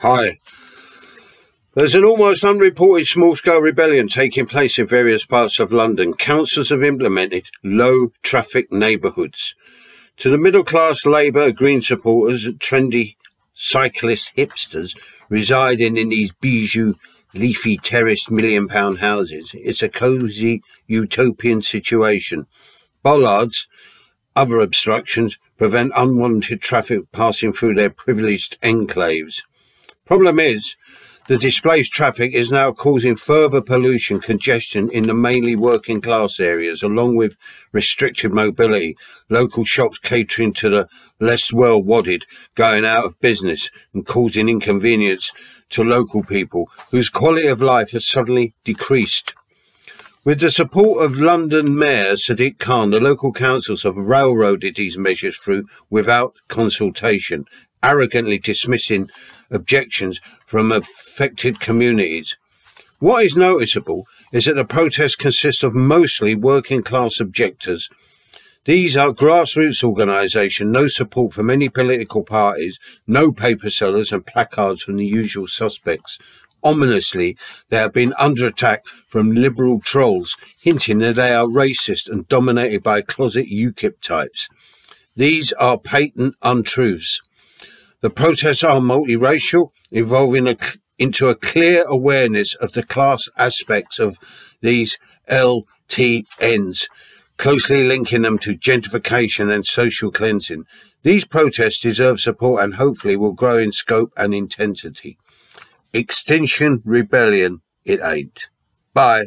Hi. There's an almost unreported small scale rebellion taking place in various parts of London. Councils have implemented low traffic neighbourhoods. To the middle class Labour, Green supporters, trendy cyclist hipsters residing in these bijou leafy terraced million pound houses, it's a cosy utopian situation. Bollards, other obstructions, prevent unwanted traffic passing through their privileged enclaves. Problem is, the displaced traffic is now causing further pollution congestion in the mainly working class areas, along with restricted mobility, local shops catering to the less well wadded going out of business and causing inconvenience to local people whose quality of life has suddenly decreased. With the support of London Mayor Sadiq Khan, the local councils have railroaded these measures through without consultation, arrogantly dismissing objections from affected communities. What is noticeable is that the protests consist of mostly working class objectors. These are grassroots organisations, no support from any political parties, no paper sellers and placards from the usual suspects. Ominously, they have been under attack from liberal trolls, hinting that they are racist and dominated by closet UKIP types. These are patent untruths. The protests are multiracial, evolving a, into a clear awareness of the class aspects of these LTNs, closely linking them to gentrification and social cleansing. These protests deserve support and hopefully will grow in scope and intensity. Extinction Rebellion, it ain't. Bye.